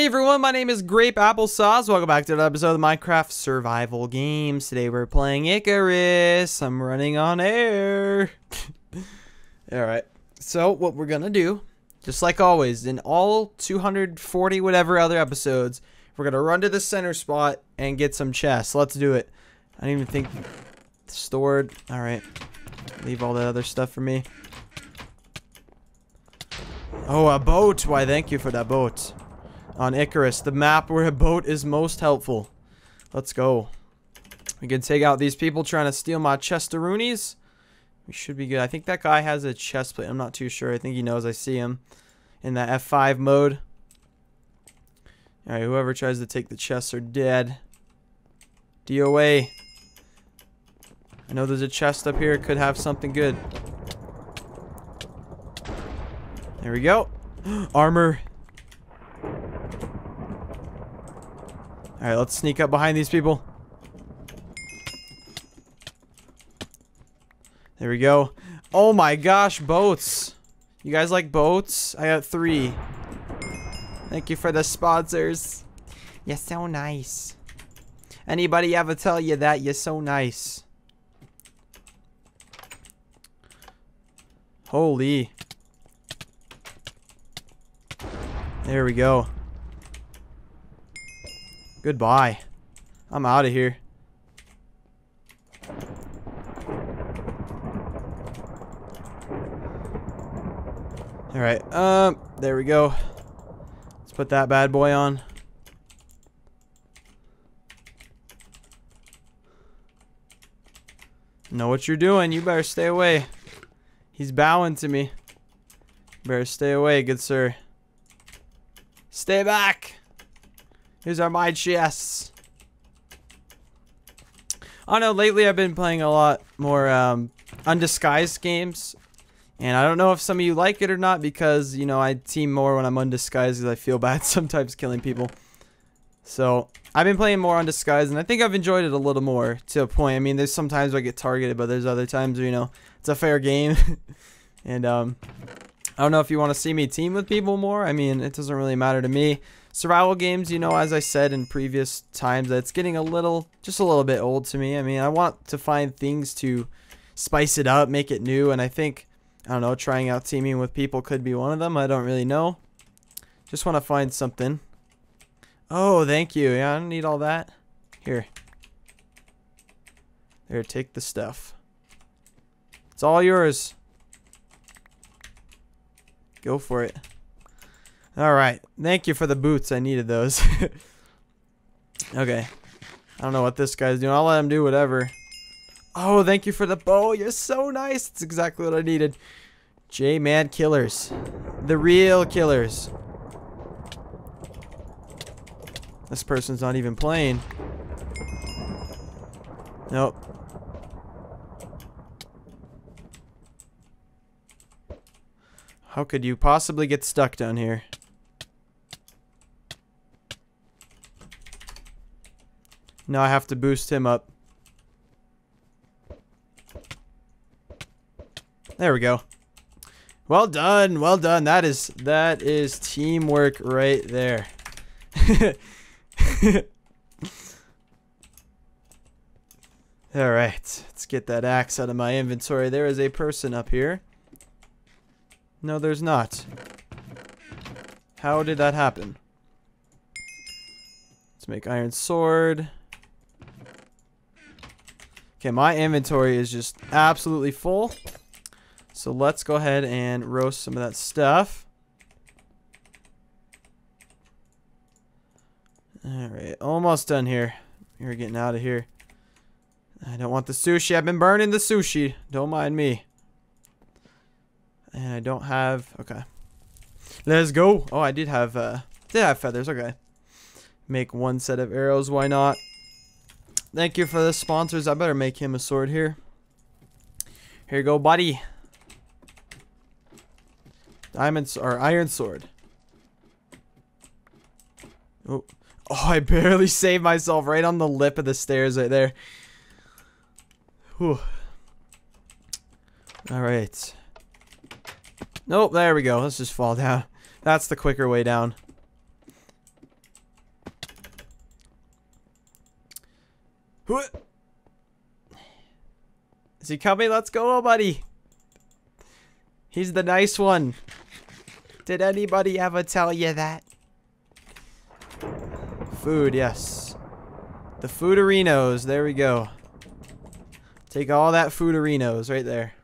Hey everyone, my name is Grape Applesauce. Welcome back to another episode of Minecraft Survival Games. Today we're playing Icarus. I'm running on air. Alright, so what we're gonna do, just like always, in all 240 whatever other episodes, we're gonna run to the center spot and get some chests. Let's do it. I don't even think stored. Alright, leave all that other stuff for me. Oh, a boat. Why, thank you for that boat on Icarus, the map where a boat is most helpful. Let's go. We can take out these people trying to steal my chestaroonies. We should be good. I think that guy has a chest plate. I'm not too sure. I think he knows I see him in that F5 mode. Alright, whoever tries to take the chests are dead. DOA. I know there's a chest up here. Could have something good. There we go. Armor. Alright, let's sneak up behind these people. There we go. Oh my gosh, boats. You guys like boats? I got three. Thank you for the sponsors. You're so nice. Anybody ever tell you that? You're so nice. Holy. There we go. Goodbye. I'm out of here. Alright, um, there we go. Let's put that bad boy on. Know what you're doing. You better stay away. He's bowing to me. Better stay away, good sir. Stay back. Here's our my chests. I don't know, lately I've been playing a lot more um, undisguised games. And I don't know if some of you like it or not because, you know, I team more when I'm undisguised because I feel bad sometimes killing people. So, I've been playing more undisguised and I think I've enjoyed it a little more to a point. I mean, there's sometimes I get targeted, but there's other times where, you know, it's a fair game. and, um, I don't know if you want to see me team with people more. I mean, it doesn't really matter to me survival games, you know, as I said in previous times, that's getting a little, just a little bit old to me. I mean, I want to find things to spice it up, make it new, and I think, I don't know, trying out teaming with people could be one of them. I don't really know. Just want to find something. Oh, thank you. Yeah, I don't need all that. Here. There, take the stuff. It's all yours. Go for it. Alright. Thank you for the boots. I needed those. okay. I don't know what this guy's doing. I'll let him do whatever. Oh, thank you for the bow. You're so nice. It's exactly what I needed. J-Man Killers. The real killers. This person's not even playing. Nope. How could you possibly get stuck down here? Now I have to boost him up. There we go. Well done. Well done. That is that is teamwork right there. All right. Let's get that axe out of my inventory. There is a person up here. No, there's not. How did that happen? Let's make iron sword. Okay, my inventory is just absolutely full. So let's go ahead and roast some of that stuff. Alright, almost done here. We're getting out of here. I don't want the sushi. I've been burning the sushi. Don't mind me. And I don't have... Okay. Let's go. Oh, I did have... Uh, did have feathers. Okay. Make one set of arrows. Why not? Thank you for the sponsors. I better make him a sword here. Here you go, buddy. Diamonds or iron sword. Oh. Oh, I barely saved myself right on the lip of the stairs right there. Whew. Alright. Nope, there we go. Let's just fall down. That's the quicker way down. He coming? Let's go, buddy. He's the nice one. Did anybody ever tell you that? Food, yes. The fooderinos. There we go. Take all that fooderinos right there.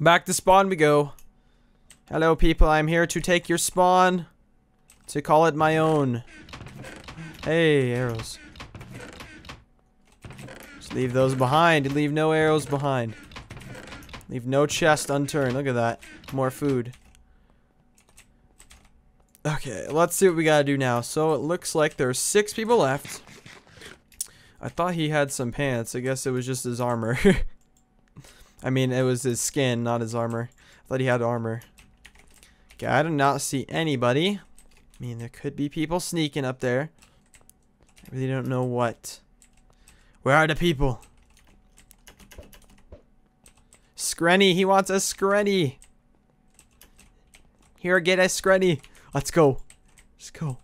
Back to spawn we go. Hello, people. I'm here to take your spawn. To call it my own. Hey, arrows. Leave those behind. Leave no arrows behind. Leave no chest unturned. Look at that. More food. Okay, let's see what we gotta do now. So it looks like there's six people left. I thought he had some pants. I guess it was just his armor. I mean, it was his skin, not his armor. I thought he had armor. Okay, I do not see anybody. I mean, there could be people sneaking up there. I really don't know what. Where are the people? Screnny, he wants a Screnny. Here, get a Screnny. Let's go. Let's go.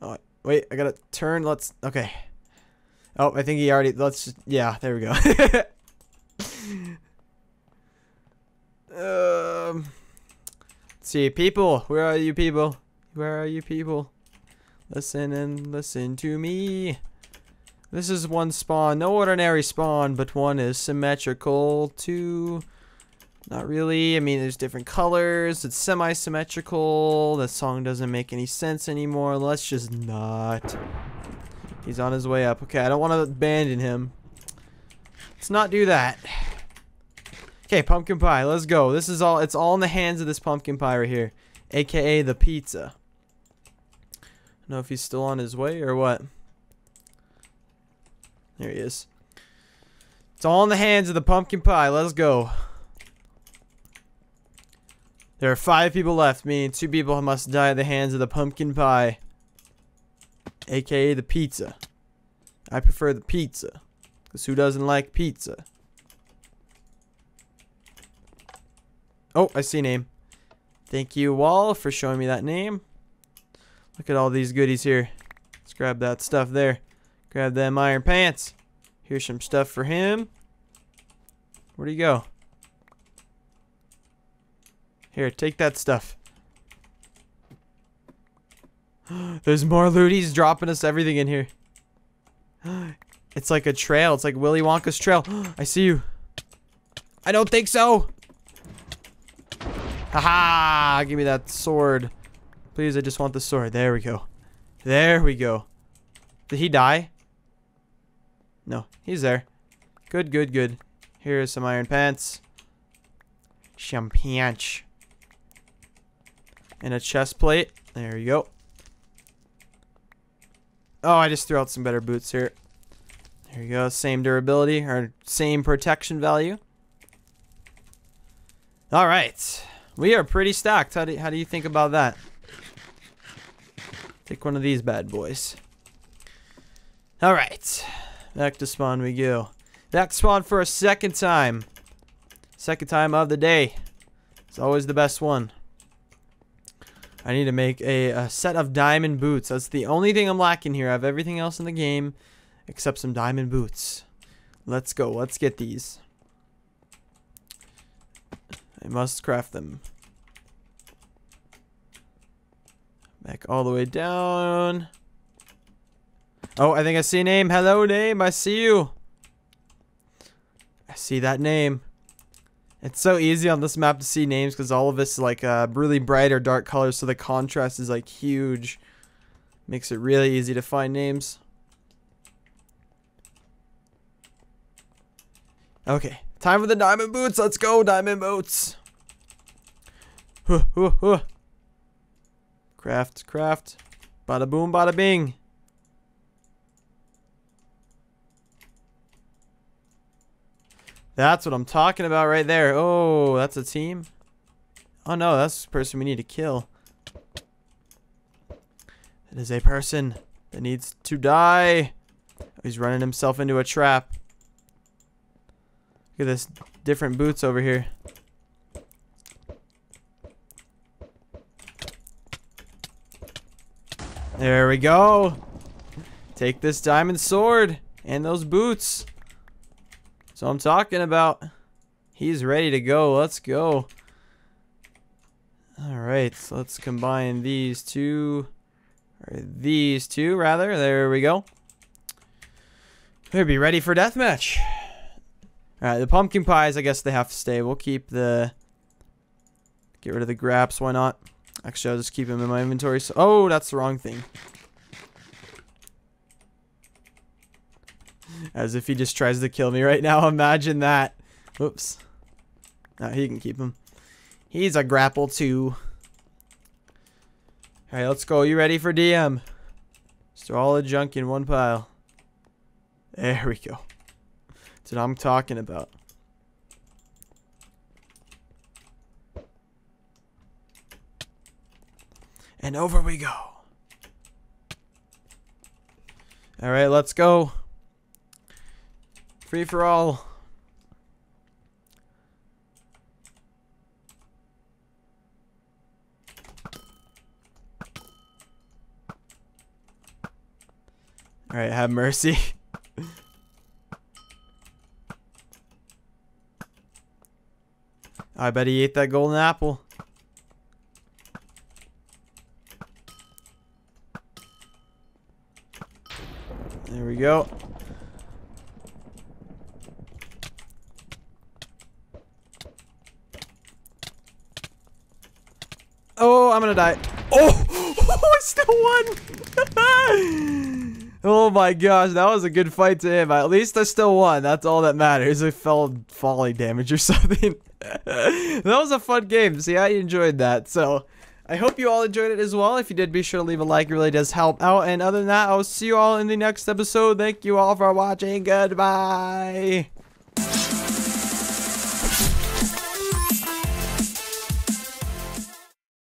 Oh, wait, I gotta turn. Let's, okay. Oh, I think he already, let's, yeah, there we go. um, let's see, people, where are you people? Where are you people? Listen and listen to me. This is one spawn, no ordinary spawn, but one is symmetrical. Two, not really. I mean, there's different colors. It's semi-symmetrical. The song doesn't make any sense anymore. Let's just not. He's on his way up. Okay, I don't want to abandon him. Let's not do that. Okay, pumpkin pie. Let's go. This is all. It's all in the hands of this pumpkin pie right here, aka the pizza. I don't know if he's still on his way or what. There he is. It's all in the hands of the pumpkin pie. Let's go. There are five people left, meaning two people must die at the hands of the pumpkin pie. AKA the pizza. I prefer the pizza. Because who doesn't like pizza? Oh, I see name. Thank you, Wall, for showing me that name. Look at all these goodies here. Let's grab that stuff there. Grab them iron pants. Here's some stuff for him. Where'd he go? Here, take that stuff. There's more loot. He's dropping us everything in here. It's like a trail. It's like Willy Wonka's trail. I see you. I don't think so. Haha! Give me that sword. Please, I just want the sword. There we go. There we go. Did he die? No, he's there. Good, good, good. Here's some iron pants. Champagne. And a chest plate. There you go. Oh, I just threw out some better boots here. There you go. Same durability or same protection value. All right. We are pretty stacked. How do, how do you think about that? Take one of these bad boys. All right. Back to spawn we go. Back to spawn for a second time. Second time of the day. It's always the best one. I need to make a, a, set of diamond boots. That's the only thing I'm lacking here. I have everything else in the game except some diamond boots. Let's go. Let's get these. I must craft them. Back all the way down. Oh, I think I see a name. Hello, name. I see you. I see that name. It's so easy on this map to see names because all of this is like uh, really bright or dark colors, so the contrast is like huge. Makes it really easy to find names. Okay, time for the diamond boots. Let's go, diamond boots. Huh, huh, huh. Craft, craft. Bada boom, bada bing. That's what I'm talking about right there. Oh, that's a team? Oh no, that's the person we need to kill. It is a person that needs to die. Oh, he's running himself into a trap. Look at this different boots over here. There we go. Take this diamond sword and those boots. So I'm talking about. He's ready to go. Let's go. Alright, so let's combine these two. Or these two, rather. There we go. We'll be ready for deathmatch. Alright, the pumpkin pies, I guess they have to stay. We'll keep the... Get rid of the graps, why not? Actually, I'll just keep them in my inventory. So, oh, that's the wrong thing. As if he just tries to kill me right now. Imagine that. Oops. No, he can keep him. He's a grapple too. Alright, let's go. You ready for DM? Throw all the junk in one pile. There we go. That's what I'm talking about. And over we go. Alright, let's go. Free for all. Alright, have mercy. I bet he ate that golden apple. There we go. Oh, I'm gonna die. Oh, oh I still won. oh my gosh, that was a good fight to him. At least I still won. That's all that matters. I fell falling damage or something. that was a fun game. See, I enjoyed that. So, I hope you all enjoyed it as well. If you did, be sure to leave a like. It really does help out. And other than that, I'll see you all in the next episode. Thank you all for watching. Goodbye.